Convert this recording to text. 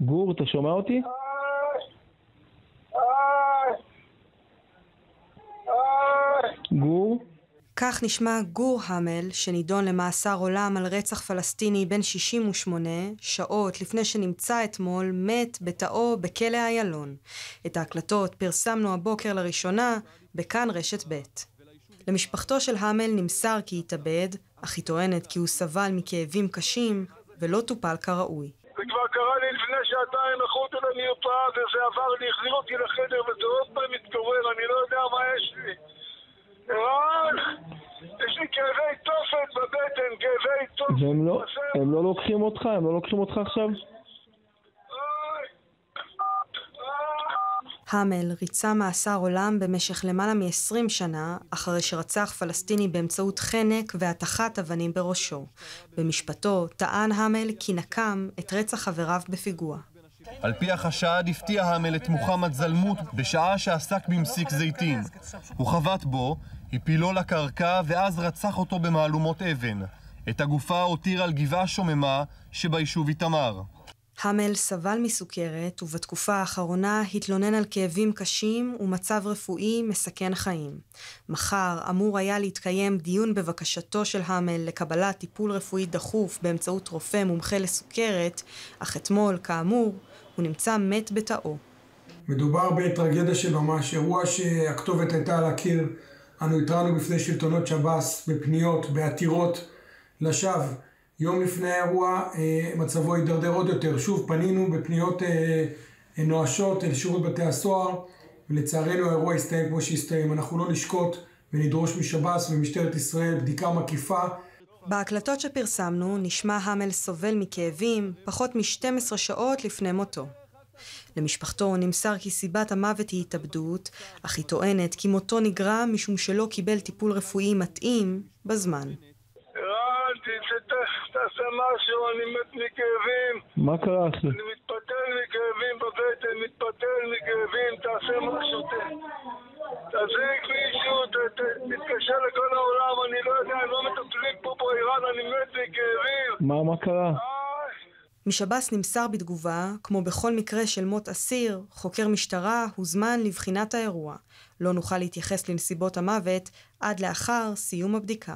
גור, אתה שומע אותי? גור? כך נשמע גור המל, שנידון למאסר עולם על רצח פלסטיני בן 68 שעות לפני שנמצא אתמול מת בתאו בכלא איילון. את ההקלטות פרסמנו הבוקר לראשונה בכאן רשת ב'. למשפחתו של המל נמסר כי התאבד, אך היא טוענת כי הוא סבל מכאבים קשים ולא טופל כראוי. זה כבר קרה לי לפני שעתיים, לקחו אותי למרפאה וזה עבר לי, החזיר אותי לחדר וזה עוד פעם מתגורר, אני לא יודע מה יש לי. ערן, יש לי כאבי תופת בבטן, כאבי תופת. והם לא. הם לא לוקחים אותך? הם לא לוקחים אותך עכשיו? המל ריצה מאסר עולם במשך למעלה מ-20 שנה, אחרי שרצח פלסטיני באמצעות חנק והטחת אבנים בראשו. במשפטו טען המל כי נקם את רצח חבריו בפיגוע. על פי החשד הפתיע האמל את מוחמד זלמות בשעה שעסק במסיק זיתים. הוא חבט בו, הפילו לקרקע ואז רצח אותו במהלומות אבן. את הגופה הותיר על גבעה שוממה שביישוב איתמר. המל סבל מסוכרת, ובתקופה האחרונה התלונן על כאבים קשים ומצב רפואי מסכן חיים. מחר אמור היה להתקיים דיון בבקשתו של המל לקבלת טיפול רפואי דחוף באמצעות רופא מומחה לסוכרת, אך אתמול, כאמור, הוא נמצא מת בתאו. מדובר בטרגדיה של ממש, אירוע שהכתובת הייתה על הקיר. אנו התרענו בפני שלטונות שב"ס בפניות, בעתירות לשווא. יום לפני האירוע אה, מצבו הידרדר עוד יותר. שוב פנינו בפניות אה, נואשות אל שירות בתי הסוהר, ולצערנו האירוע הסתיים כמו שהסתיים. אנחנו לא נשקוט ונדרוש משב"ס ומשטרת ישראל בדיקה מקיפה בהקלטות שפרסמנו נשמע המל סובל מכאבים פחות מ-12 שעות לפני מותו. למשפחתו נמסר כי סיבת המוות היא התאבדות, אך היא טוענת כי מותו נגרם משום שלא קיבל טיפול רפואי מתאים בזמן. תעשה משהו, אני מת מכאבים. מה קרה, אחי? אני מתפתל מכאבים בבטן, מתפתל מכאבים, תעשה משהו, ת- תזעיק מישהו, ת- ת- תתקשר לכל העולם, אני לא יודע, הם לא מטפלים פה באיראן, אני מת מכאבים. מה, מה קרה? משב"ס נמסר בתגובה, כמו בכל מקרה של מות אסיר, חוקר משטרה הוזמן לבחינת האירוע. לא נוכל להתייחס לנסיבות המוות עד לאחר סיום הבדיקה.